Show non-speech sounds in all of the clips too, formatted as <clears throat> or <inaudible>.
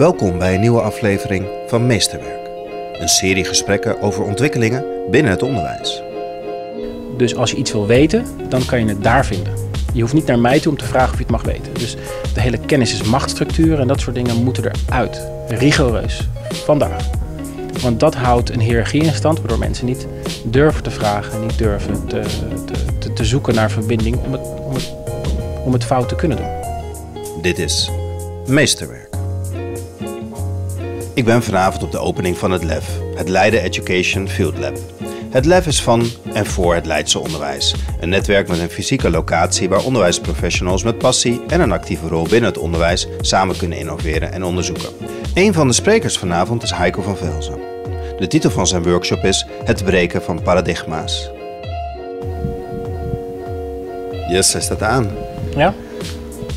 Welkom bij een nieuwe aflevering van Meesterwerk. Een serie gesprekken over ontwikkelingen binnen het onderwijs. Dus als je iets wil weten, dan kan je het daar vinden. Je hoeft niet naar mij toe om te vragen of je het mag weten. Dus de hele kennis is machtsstructuur en dat soort dingen moeten eruit. Rigoureus. Vandaag. Want dat houdt een hiërarchie in stand, waardoor mensen niet durven te vragen, niet durven te, te, te, te zoeken naar verbinding om het, om, het, om het fout te kunnen doen. Dit is Meesterwerk. Ik ben vanavond op de opening van het LEF, het Leiden Education Field Lab. Het LEF is van en voor het Leidse onderwijs. Een netwerk met een fysieke locatie waar onderwijsprofessionals met passie en een actieve rol binnen het onderwijs samen kunnen innoveren en onderzoeken. Een van de sprekers vanavond is Heiko van Velzen. De titel van zijn workshop is Het breken van paradigma's. Yes, hij staat aan. Ja,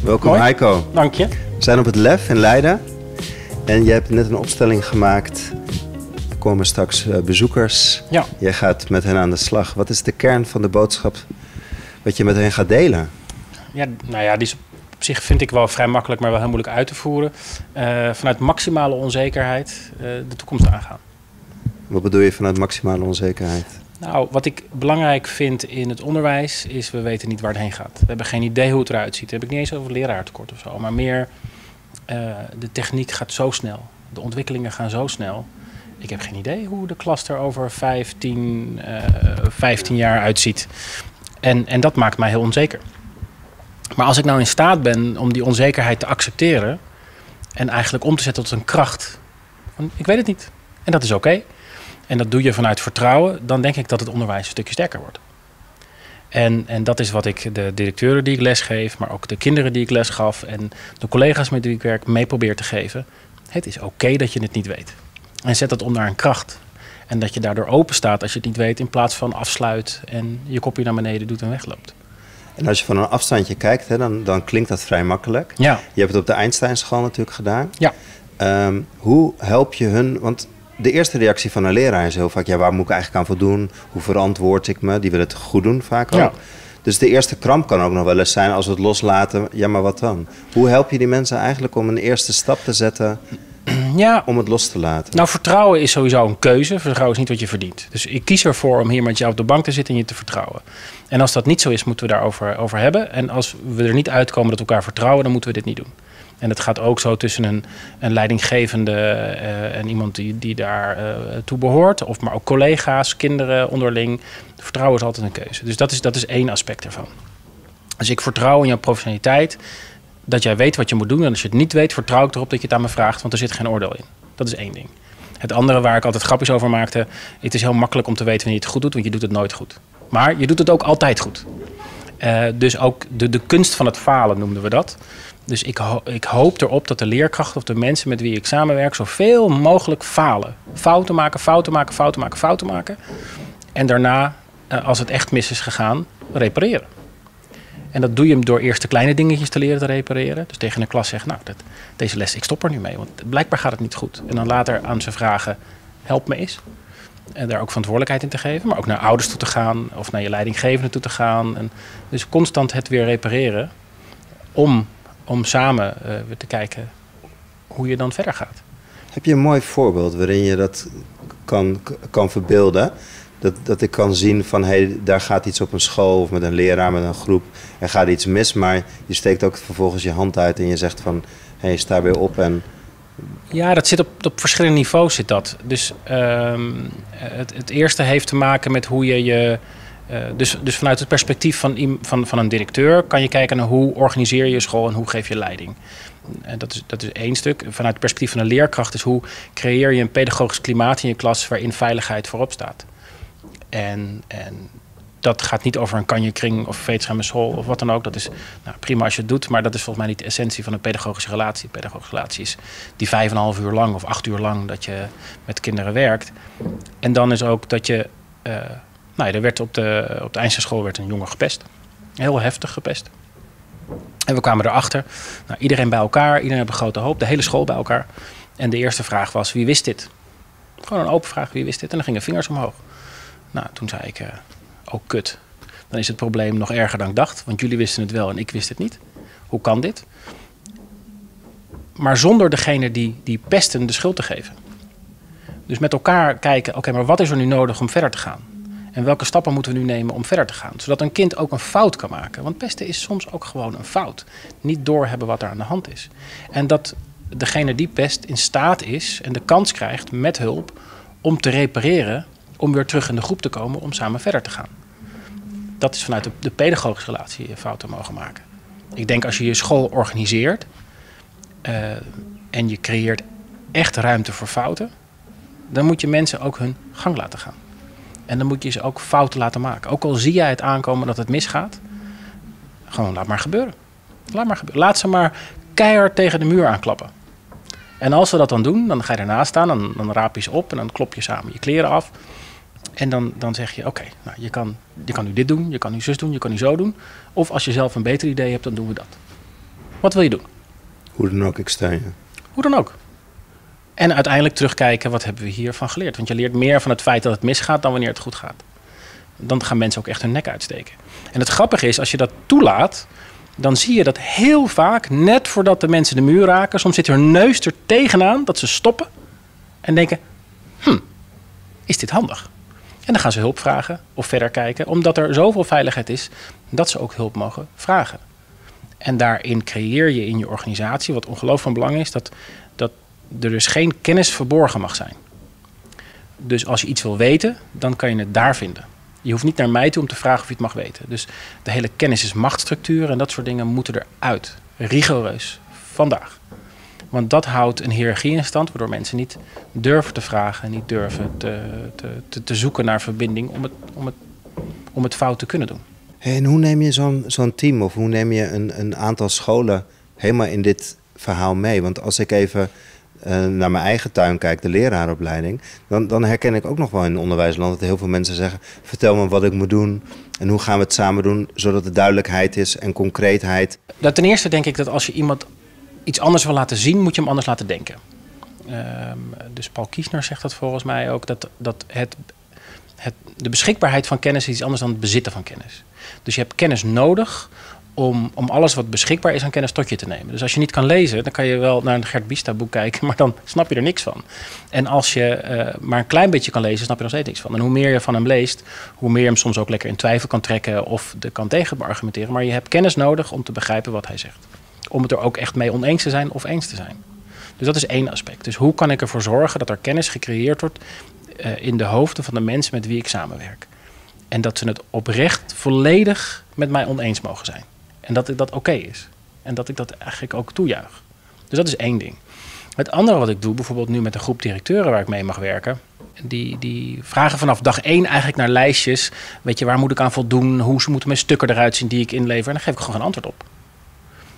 Welkom Mooi. Heiko. dank je. We zijn op het LEF in Leiden. En je hebt net een opstelling gemaakt. Er komen straks eh, bezoekers. Ja. Jij gaat met hen aan de slag. Wat is de kern van de boodschap wat je met hen gaat delen? Ja, nou ja, die is op zich vind ik wel vrij makkelijk, maar wel heel moeilijk uit te voeren. Eh, vanuit maximale onzekerheid eh, de toekomst aangaan. Wat bedoel je vanuit maximale onzekerheid? Nou, wat ik belangrijk vind in het onderwijs is, we weten niet waar het heen gaat. We hebben geen idee hoe het eruit ziet. Heb ik niet eens over leraartekort of zo, maar meer eh, de techniek gaat zo snel. De ontwikkelingen gaan zo snel. Ik heb geen idee hoe de klas er over 15, eh 15 jaar uitziet. En, en dat maakt mij heel onzeker. Maar als ik nou in staat ben om die onzekerheid te accepteren en eigenlijk om te zetten tot een kracht, van, ik weet het niet. En dat is oké. En dat doe je vanuit vertrouwen, dan denk ik dat het onderwijs een stukje sterker wordt. En, en dat is wat ik de directeuren die ik lesgeef, maar ook de kinderen die ik les gaf en de collega's met wie ik werk mee probeer te geven. Het is oké dat je het niet weet. En zet dat om naar een kracht. En dat je daardoor open staat als je het niet weet, in plaats van afsluit en je kopje naar beneden doet en wegloopt. En als je van een afstandje kijkt, hè, dan, dan klinkt dat vrij makkelijk. Ja, Je hebt het op de Einstein-school natuurlijk gedaan. ja. Ehm, hoe help je hun? Want de eerste reactie van een leraar is heel vaak: ja, waar moet ik eigenlijk aan voldoen? Hoe verantwoord ik me? Die willen het goed doen vaak ook. Ja. Dus de eerste kramp kan ook nog wel eens zijn als we het loslaten. Ja, maar wat dan? Hoe help je die mensen eigenlijk om een eerste stap te zetten <clears throat> ja om het los te laten? Nou, vertrouwen is sowieso een keuze. Vertrouwen is niet wat je verdient. Dus ik kies ervoor om hier met jou op de bank te zitten en je te vertrouwen. En als dat niet zo is, moeten we daarover over hebben. En als we er niet uitkomen dat we elkaar vertrouwen, dan moeten we dit niet doen. En het gaat ook zo tussen een, een leidinggevende eh, en iemand die, die daar eh, toe behoort. Of maar ook collega's, kinderen onderling. Vertrouwen is altijd een keuze. Dus dat is, dat is één aspect ervan. Dus ik vertrouw in jouw professionaliteit dat jij weet wat je moet doen. En als je het niet weet, vertrouw ik erop dat je het aan me vraagt, want er zit geen oordeel in. Dat is één ding. Het andere waar ik altijd grapjes over maakte, het is heel makkelijk om te weten wanneer je het goed doet, want je doet het nooit goed. Maar je doet het ook altijd goed. Eh, dus ook de, de kunst van het falen noemden we dat. Dus ik, ik hoop erop dat de leerkrachten of de mensen met wie ik samenwerk zoveel mogelijk falen. Fouten maken, fouten maken, fouten maken, fouten maken. En daarna, eh, als het echt mis is gegaan, repareren. En dat doe je door eerst de kleine dingetjes te leren te repareren. Dus tegen een klas zeggen, nou, dat, deze les, ik stop er nu mee. Want blijkbaar gaat het niet goed. En dan later aan ze vragen, help me eens. En daar ook verantwoordelijkheid in te geven. Maar ook naar ouders toe te gaan. Of naar je leidinggevende toe te gaan. En dus constant het weer repareren. Om, om samen weer te kijken hoe je dan verder gaat. Heb je een mooi voorbeeld waarin je dat kan, kan verbeelden? Dat, dat ik kan zien van, hey, daar gaat iets op een school of met een leraar, met een groep. Er gaat iets mis, maar je steekt ook vervolgens je hand uit en je zegt van, hé, hey, sta weer op en Ja, dat zit op, op verschillende niveaus zit dat. Dus ehm, het, het eerste heeft te maken met hoe je je... eh, dus, dus vanuit het perspectief van, van, van een directeur kan je kijken naar hoe organiseer je je school en hoe geef je leiding. En dat, is, dat is één stuk. Vanuit het perspectief van een leerkracht is hoe creëer je een pedagogisch klimaat in je klas waarin veiligheid voorop staat. En, en dat gaat niet over een kanjekring of veetschame school of wat dan ook. Dat is nou, prima als je het doet, maar dat is volgens mij niet de essentie van een pedagogische relatie. Een pedagogische relatie is die vijf en een half uur lang of acht uur lang dat je met kinderen werkt. En dan is ook dat je... eh, nou ja, er werd op de, op de werd een jongen gepest. Heel heftig gepest. En we kwamen erachter. Nou, iedereen bij elkaar, iedereen op een grote hoop, de hele school bij elkaar. En de eerste vraag was, wie wist dit? Gewoon een open vraag, wie wist dit? En dan gingen vingers omhoog. Nou, toen zei ik, eh, oh kut. Dan is het probleem nog erger dan ik dacht. Want jullie wisten het wel en ik wist het niet. Hoe kan dit? maar zonder degene die, die pesten de schuld te geven. Dus met elkaar kijken, oké, maar wat is er nu nodig om verder te gaan? En welke stappen moeten we nu nemen om verder te gaan? Zodat een kind ook een fout kan maken. Want pesten is soms ook gewoon een fout. Niet doorhebben wat er aan de hand is. En dat degene die pest in staat is en de kans krijgt met hulp om te repareren, om weer terug in de groep te komen, om samen verder te gaan. Dat is vanuit de, pedagogische relatie fouten mogen maken. Ik denk als je je school organiseert uh, en je creëert echt ruimte voor fouten, dan moet je mensen ook hun gang laten gaan. En dan moet je ze ook fouten laten maken. Ook al zie jij het aankomen dat het misgaat, gewoon laat maar gebeuren. Laat, maar gebeuren. laat ze maar keihard tegen de muur aanklappen. En als ze dat dan doen, dan ga je ernaast staan, dan, dan raap je ze op en dan klop je samen je kleren af. En dan, dan zeg je, oké, nou, je, kan, je kan nu dit doen, je kan nu zus doen, je kan nu zo doen. Of als je zelf een beter idee hebt, dan doen we dat. Wat wil je doen? Hoe dan ook, ik steun je. Hoe dan ook. En uiteindelijk terugkijken, wat hebben we hiervan geleerd? Want je leert meer van het feit dat het misgaat dan wanneer het goed gaat. Dan gaan mensen ook echt hun nek uitsteken. En het grappige is, als je dat toelaat, dan zie je dat heel vaak, net voordat de mensen de muur raken, soms zit hun neus er tegenaan dat ze stoppen en denken: hm, is dit handig? En dan gaan ze hulp vragen of verder kijken, omdat er zoveel veiligheid is dat ze ook hulp mogen vragen. En daarin creëer je in je organisatie, wat ongelooflijk van belang is, dat, dat er dus geen kennis verborgen mag zijn. Dus als je iets wil weten, dan kan je het daar vinden. Je hoeft niet naar mij toe om te vragen of je het mag weten. Dus de hele kennis is machtsstructuur en dat soort dingen moeten eruit. Rigoureus. Vandaag. Want dat houdt een hiërarchie in stand, waardoor mensen niet durven te vragen, niet durven te, te, te, te zoeken naar verbinding om het, om, het, om het fout te kunnen doen. En hoe neem je zo'n zo'n team of hoe neem je een, een aantal scholen helemaal in dit verhaal mee? Want als ik even uh, naar mijn eigen tuin kijk, de leraaropleiding, dan, dan herken ik ook nog wel in onderwijsland dat heel veel mensen zeggen: vertel me wat ik moet doen en hoe gaan we het samen doen, zodat er duidelijkheid is en concreetheid. Dat ten eerste denk ik dat als je iemand iets anders wil laten zien, moet je hem anders laten denken. Ehm, dus Paul Kiesner zegt dat volgens mij ook, dat, dat het, het, de beschikbaarheid van kennis is iets anders dan het bezitten van kennis. Dus je hebt kennis nodig om, om alles wat beschikbaar is aan kennis tot je te nemen. Dus als je niet kan lezen, dan kan je wel naar een Gert Bista boek kijken, <laughs> maar dan snap je er niks van. En als je uh, maar een klein beetje kan lezen, snap je nog steeds niks van. En hoe meer je van hem leest, hoe meer je hem soms ook lekker in twijfel kan trekken of er kan tegen beargumenteren. Maar je hebt kennis nodig om te begrijpen wat hij zegt. Om het er ook echt mee oneens te zijn of eens te zijn. Dus dat is één aspect. Dus hoe kan ik ervoor zorgen dat er kennis gecreëerd wordt uh, in de hoofden van de mensen met wie ik samenwerk? En dat ze het oprecht volledig met mij oneens mogen zijn. En dat dat oké is. En dat ik dat eigenlijk ook toejuich. Dus dat is één ding. Het andere wat ik doe, bijvoorbeeld nu met een groep directeuren waar ik mee mag werken. Die, die vragen vanaf dag één eigenlijk naar lijstjes. Weet je, waar moet ik aan voldoen? Hoe moeten mijn stukken eruit zien die ik inlever? En dan geef ik gewoon een antwoord op.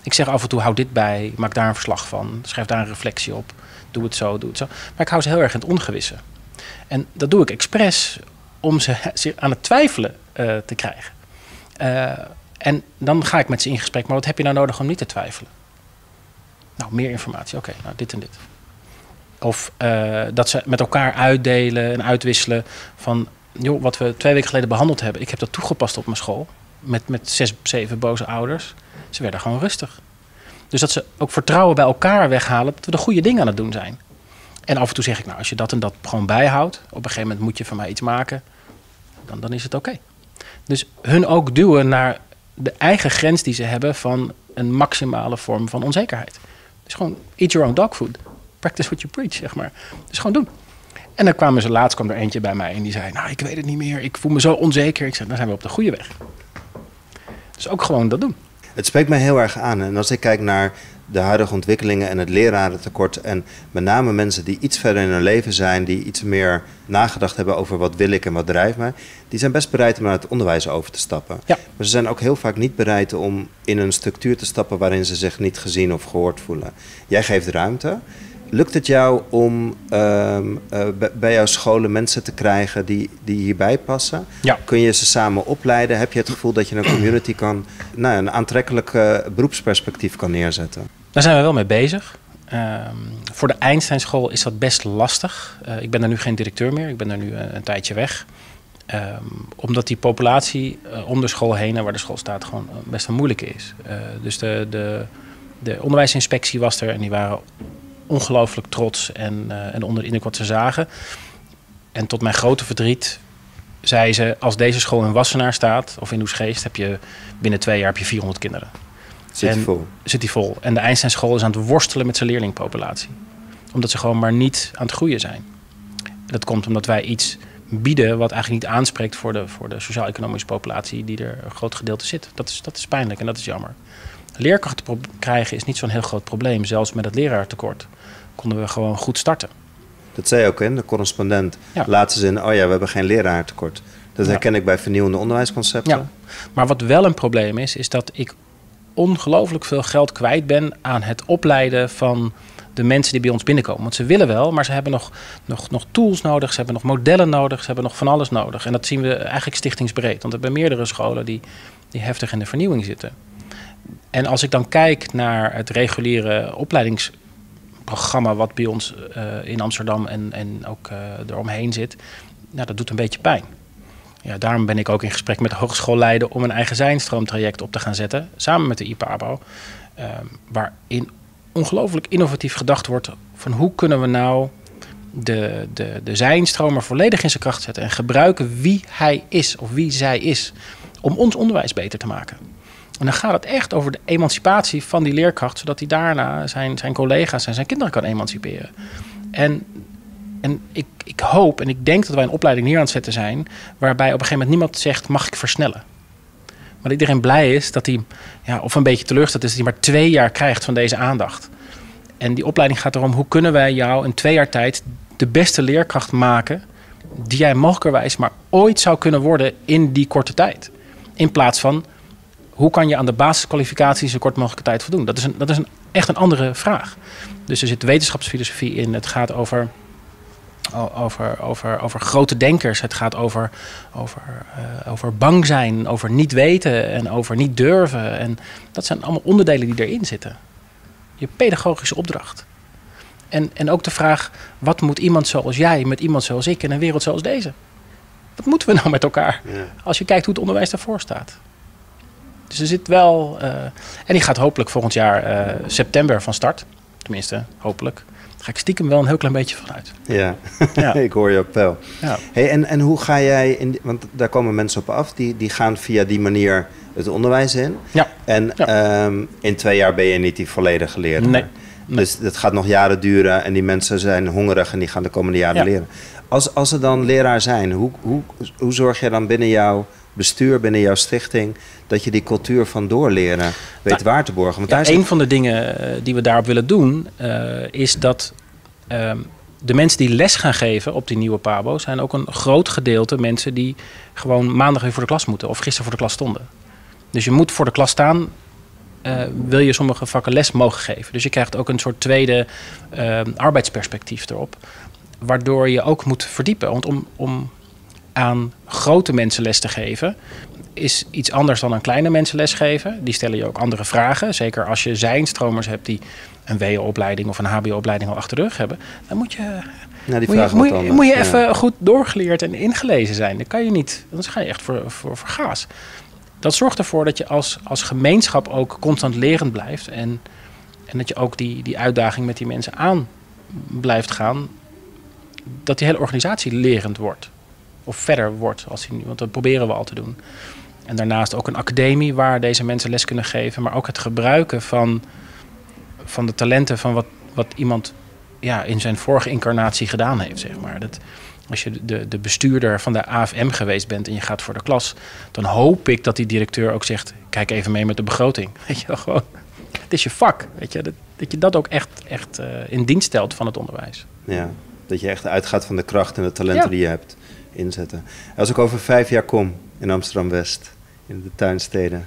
Ik zeg af en toe, hou dit bij, maak daar een verslag van. Schrijf daar een reflectie op. Doe het zo, doe het zo. Maar ik hou ze heel erg in het ongewisse. En dat doe ik expres om ze <laughs> aan het twijfelen uh, te krijgen. Uh, en dan ga ik met ze in gesprek. Maar wat heb je nou nodig om niet te twijfelen? Nou, meer informatie. Oké, nou dit en dit. Of uh, dat ze met elkaar uitdelen en uitwisselen van... joh, wat we twee weken geleden behandeld hebben... ik heb dat toegepast op mijn school. Met, met zes, zeven boze ouders. Ze werden gewoon rustig. Dus dat ze ook vertrouwen bij elkaar weghalen... dat we de goede dingen aan het doen zijn. En af en toe zeg ik, nou, als je dat en dat gewoon bijhoudt... op een gegeven moment moet je van mij iets maken... dan, dan is het oké. Dus hun ook duwen naar de eigen grens die ze hebben van een maximale vorm van onzekerheid. Dus gewoon eat your own dog food. Practice what you preach, zeg maar. Dus gewoon doen. En dan kwamen ze laatst kwam er eentje bij mij en die zei: Nou, ik weet het niet meer. Ik voel me zo onzeker. Ik zei: Dan zijn we op de goede weg. Dus ook gewoon dat doen. Het spreekt mij heel erg aan. En als ik kijk naar de huidige ontwikkelingen en het lerarentekort. En met name mensen die iets verder in hun leven zijn, die iets meer nagedacht hebben over wat wil ik en wat drijft mij. Die zijn best bereid om naar het onderwijs over te stappen. Ja. Maar ze zijn ook heel vaak niet bereid om in een structuur te stappen waarin ze zich niet gezien of gehoord voelen. Jij geeft ruimte. Lukt het jou om uh, uh, bij jouw scholen mensen te krijgen die, die hierbij passen? Ja. Kun je ze samen opleiden? Heb je het gevoel dat je een community kan, nou, een aantrekkelijk uh, beroepsperspectief kan neerzetten? Daar zijn we wel mee bezig. Um, voor de Einsteinschool is dat best lastig. Uh, ik ben daar nu geen directeur meer, ik ben daar nu een, een tijdje weg. Um, omdat die populatie om de school heen en waar de school staat gewoon best wel moeilijk is. dus de, de De onderwijsinspectie was er en die waren ongelooflijk trots en, uh, en onder de indruk wat ze zagen. En tot mijn grote verdriet zei ze: als deze school in Wassenaar staat of in Oesgeest, heb je binnen twee jaar heb je 400 kinderen. Zit die vol? Zit die vol. En de Einstein school is aan het worstelen met zijn leerlingpopulatie. Omdat ze gewoon maar niet aan het groeien zijn. Dat komt omdat wij iets bieden wat eigenlijk niet aanspreekt voor de, voor de sociaal-economische populatie die er een groot gedeelte zit. Dat is, dat is pijnlijk en dat is jammer. Leerkrachten krijgen is niet zo'n heel groot probleem. Zelfs met het leraartekort konden we gewoon goed starten. Dat zei ook in de correspondent. Ja. Laatste zin, oh ja, we hebben geen leraartekort. Dat herken ik bij vernieuwende onderwijsconcepten. Ja. Maar wat wel een probleem is, is dat ik ongelooflijk veel geld kwijt ben aan het opleiden van de mensen die bij ons binnenkomen. Want ze willen wel, maar ze hebben nog, nog, nog tools nodig, ze hebben nog modellen nodig, ze hebben nog van alles nodig. En dat zien we eigenlijk stichtingsbreed. Want we hebben meerdere scholen die, die heftig in de vernieuwing zitten. En als ik dan kijk naar het reguliere opleidingsprogramma wat bij ons uh, in Amsterdam en, en ook uh, eromheen zit, nou, dat doet een beetje pijn. Ja, daarom ben ik ook in gesprek met de hogeschoolleider om een eigen zijnstroomtraject op te gaan zetten, samen met de IPABO, uh, waarin ongelooflijk innovatief gedacht wordt van hoe kunnen we nou de, de, de zijnstromer volledig in zijn kracht zetten en gebruiken wie hij is of wie zij is om ons onderwijs beter te maken. En dan gaat het echt over de emancipatie van die leerkracht, zodat hij daarna zijn, zijn collega's en zijn kinderen kan emanciperen. En, en ik, ik hoop en ik denk dat wij een opleiding neer aan het zetten zijn, waarbij op een gegeven moment niemand zegt: mag ik versnellen? Maar iedereen blij is dat hij, ja, of een beetje teleurgesteld is, dat hij maar twee jaar krijgt van deze aandacht. En die opleiding gaat erom: hoe kunnen wij jou in twee jaar tijd de beste leerkracht maken die jij mogelijkerwijs maar ooit zou kunnen worden in die korte tijd? In plaats van hoe kan je aan de basiskwalificaties zo kort mogelijke tijd voldoen? Dat is, een, dat is een, echt een andere vraag. Dus er zit wetenschapsfilosofie in. Het gaat over, over, over, over grote denkers. Het gaat over, over, uh, over bang zijn, over niet weten en over niet durven. En dat zijn allemaal onderdelen die erin zitten. Je pedagogische opdracht. En, en ook de vraag, wat moet iemand zoals jij met iemand zoals ik in een wereld zoals deze? Wat moeten we nou met elkaar? Ja. Als je kijkt hoe het onderwijs daarvoor staat. Dus er zit wel. Uh, en die gaat hopelijk volgend jaar uh, september van start. Tenminste, hopelijk. Daar ga ik stiekem wel een heel klein beetje van uit. Ja, ja. <laughs> ik hoor je ook wel. Ja. Hey, en, en hoe ga jij, in, want daar komen mensen op af, die, die gaan via die manier het onderwijs in. Ja. En ja. Um, in twee jaar ben je niet die volledige leraar. Nee. nee. Dus het gaat nog jaren duren en die mensen zijn hongerig en die gaan de komende jaren leren. Als, als ze dan leraar zijn, hoe, hoe, hoe zorg je dan binnen jouw bestuur, binnen jouw stichting, dat je die cultuur van doorleren weet nou, waar te borgen. Want ja, daar een van de dingen uh, die we daarop willen doen, uh, is dat um, de mensen die les gaan geven op die nieuwe Pabo zijn ook een groot gedeelte mensen die gewoon maandag weer voor de klas moeten of gisteren voor de klas stonden. Dus je moet voor de klas staan. Uh, wil je sommige vakken les mogen geven. Dus je krijgt ook een soort tweede arbeidsperspectief erop. Waardoor je ook moet verdiepen. Want om, om aan grote mensen les te geven, is iets anders dan aan kleine mensen lesgeven. Die stellen je ook andere vragen. Zeker als je zijnstromers hebt die een WO-opleiding of een HBO-opleiding al achter de rug hebben. Dan moet je, nou, die moet, je, moet, je, moet je even goed doorgeleerd en ingelezen zijn. Dan kan je niet, dan ga je echt voor, voor, voor gaas. Dat zorgt ervoor dat je als, als gemeenschap ook constant lerend blijft. En, en dat je ook die, die uitdaging met die mensen aan blijft gaan. Dat die hele organisatie lerend wordt of verder wordt. Als hij, want dat proberen we al te doen. En daarnaast ook een academie waar deze mensen les kunnen geven. Maar ook het gebruiken van, van de talenten van wat, wat iemand ja, in zijn vorige incarnatie gedaan heeft. Zeg maar. dat, als je de, de bestuurder van de AFM geweest bent en je gaat voor de klas, dan hoop ik dat die directeur ook zegt: kijk even mee met de begroting. <laughs> Weet je wel, gewoon. Het is je vak. Weet je, dat, dat je dat ook echt, echt uh, in dienst stelt van het onderwijs. Ja, dat je echt uitgaat van de kracht en de talenten ja. die je hebt inzetten. Als ik over vijf jaar kom in Amsterdam-West, in de tuinsteden,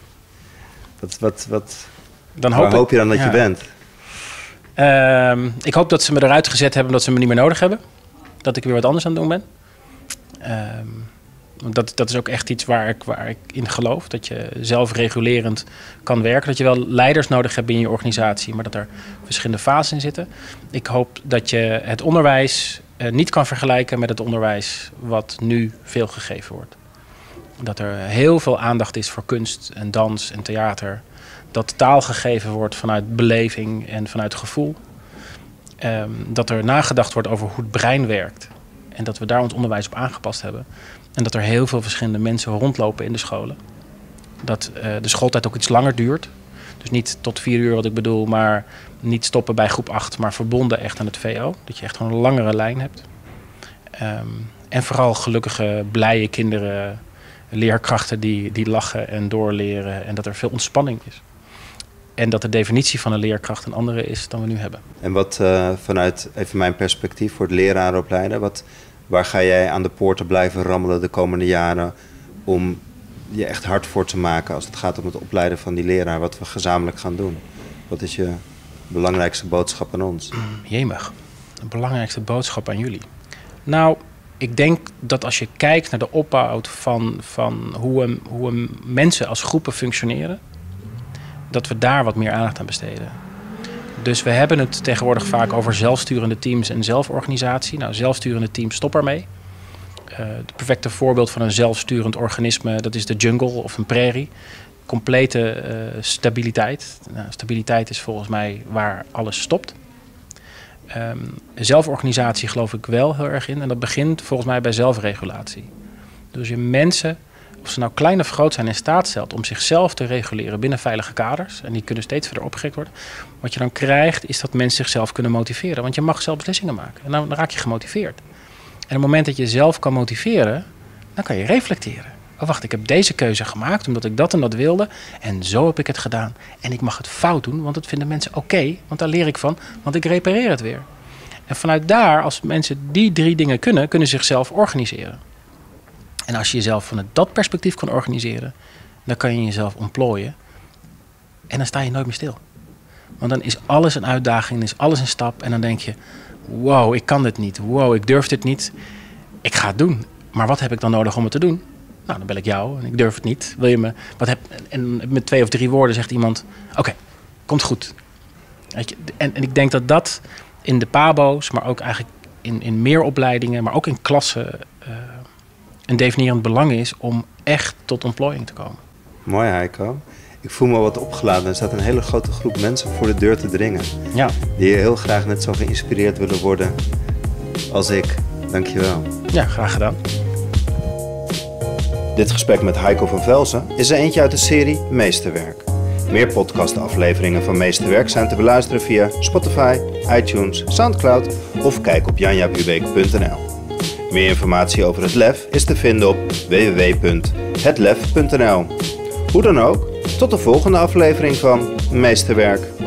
wat, wat, wat, dan hoop, hoop je dan dat je bent? Uh, ik hoop dat ze me eruit gezet hebben dat ze me niet meer nodig hebben. Dat ik weer wat anders aan het doen ben. Uh, dat, dat is ook echt iets waar ik, waar ik in geloof. Dat je zelfregulerend kan werken. Dat je wel leiders nodig hebt in je organisatie, maar dat er verschillende fasen in zitten. Ik hoop dat je het onderwijs niet kan vergelijken met het onderwijs wat nu veel gegeven wordt. Dat er heel veel aandacht is voor kunst en dans en theater. dat taal gegeven wordt vanuit beleving en vanuit gevoel. Ehm, dat er nagedacht wordt over hoe het brein werkt. En dat we daar ons onderwijs op aangepast hebben. En dat er heel veel verschillende mensen rondlopen in de scholen. Dat uh, de schooltijd ook iets langer duurt. Dus niet tot vier uur wat ik bedoel, maar niet stoppen bij groep 8, maar verbonden echt aan het VO. Dat je echt gewoon een langere lijn hebt. Um, en vooral gelukkige, blije kinderen, leerkrachten die, die lachen en doorleren. En dat er veel ontspanning is. En dat de definitie van een leerkracht een andere is dan we nu hebben. En wat uh, vanuit even mijn perspectief voor het lerarenopleiden, wat, waar ga jij aan de poorten blijven rammelen de komende jaren om je echt hard voor te maken als het gaat om het opleiden van die leraar, wat we gezamenlijk gaan doen? Wat is je belangrijkste boodschap aan ons? Jemig, de belangrijkste boodschap aan jullie. Nou, ik denk dat als je kijkt naar de opbouw van, van hoe, een, hoe een mensen als groepen functioneren, dat we daar wat meer aandacht aan besteden. Dus we hebben het tegenwoordig vaak over zelfsturende teams en zelforganisatie. Nou, zelfsturende teams, stop ermee. Uh, het perfecte voorbeeld van een zelfsturend organisme, dat is de jungle of een prairie. Complete uh, stabiliteit. Nou, stabiliteit is volgens mij waar alles stopt. Um, zelforganisatie geloof ik wel heel erg in. En dat begint volgens mij bij zelfregulatie. Dus je mensen, of ze nou klein of groot zijn, in staat stelt om zichzelf te reguleren binnen veilige kaders. En die kunnen steeds verder opgerekt worden. Wat je dan krijgt, is dat mensen zichzelf kunnen motiveren. Want je mag zelf beslissingen maken. En dan raak je gemotiveerd. En op het moment dat je jezelf kan motiveren, dan kan je reflecteren. Oh, wacht, ik heb deze keuze gemaakt omdat ik dat en dat wilde. En zo heb ik het gedaan. En ik mag het fout doen, want dat vinden mensen oké. want daar leer ik van, want ik repareer het weer. En vanuit daar, als mensen die drie dingen kunnen, kunnen ze zichzelf organiseren. En als je jezelf vanuit dat perspectief kan organiseren, dan kan je jezelf ontplooien. En dan sta je nooit meer stil. Want dan is alles een uitdaging, is alles een stap. En dan denk je, wow, ik kan dit niet. Wow, ik durf dit niet. Ik ga het doen. Maar wat heb ik dan nodig om het te doen? Nou, dan bel ik jou en ik durf het niet. Wil je me, wat heb, en met twee of drie woorden zegt iemand: Oké, komt goed. En, en ik denk dat dat in de PABO's, maar ook eigenlijk in, in meer opleidingen, maar ook in klassen, uh, een definierend belang is om echt tot ontplooiing te komen. Mooi, Heiko. Ik voel me wat opgeladen. Er staat een hele grote groep mensen voor de deur te dringen. Ja. Die heel graag net zo geïnspireerd willen worden als ik. Dankjewel. Ja, graag gedaan. Dit gesprek met Heiko van Velzen is er eentje uit de serie Meesterwerk. Meer podcastafleveringen van Meesterwerk zijn te beluisteren via Spotify, iTunes, Soundcloud of kijk op janjabubeek.nl. Meer informatie over het LEF is te vinden op www.hetlef.nl. Hoe dan ook, tot de volgende aflevering van Meesterwerk.